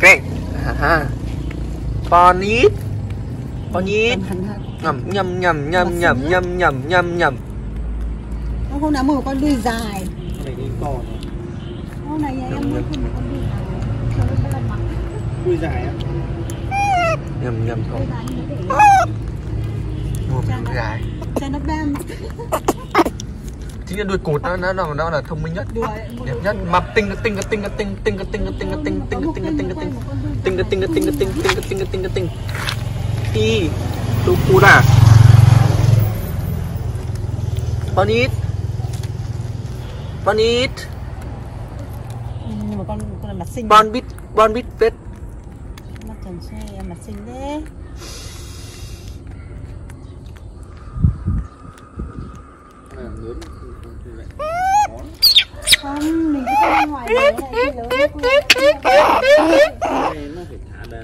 Greg. Aha. Bonit. Bonit. Nhầm nhầm nhầm nhầm nhầm nhầm nhầm nhầm nhầm. Hôm nào mua một con đuôi dài. này đi con Hôm nay em mua thêm một con đuôi dài. Đuôi dài á Nhầm nhầm. Đuôi dài để Mua đứa gái. cho nó bam. Chính là đuôi cụt nó nó nó nó là thông minh nhất. Đẹp nhất. Mà tinh tinh tinh tinh tinh tinh tinh tinh tinh tinh tinh tinh. Tinh tinh tinh tinh tinh tinh tinh cái tinh. Đi. Đuôi cụt à? Bonit. Bonit. Nhưng mà con con là mặt xinh. Bon bit bon bit vết Mắt tròn xoe mặt xinh thế. Lớn vậy Không, mình cứ ra ngoài này này lớn nó phải thả đà.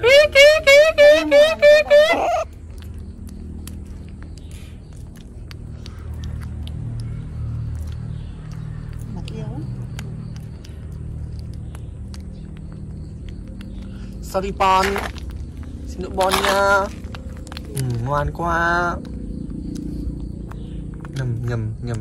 Sorry Bon. Xin lỗi Bon nha. Ừ, Ngoan quá. Nhầm nhầm nhầm.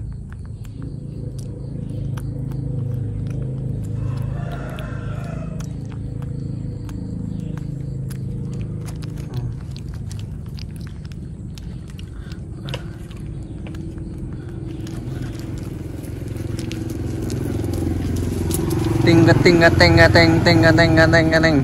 Tinh tinh tinh tinh tinh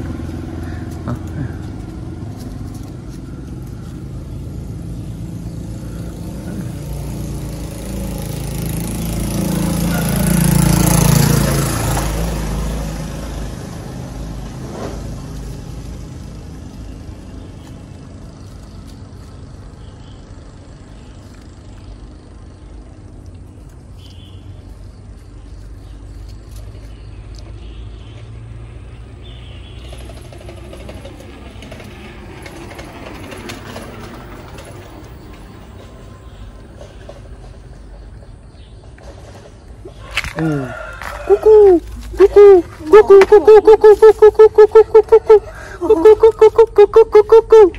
Coucou Coucou Coucou Coucou Coucou Coucou Coucou Coucou Coucou Coucou Coucou Coucou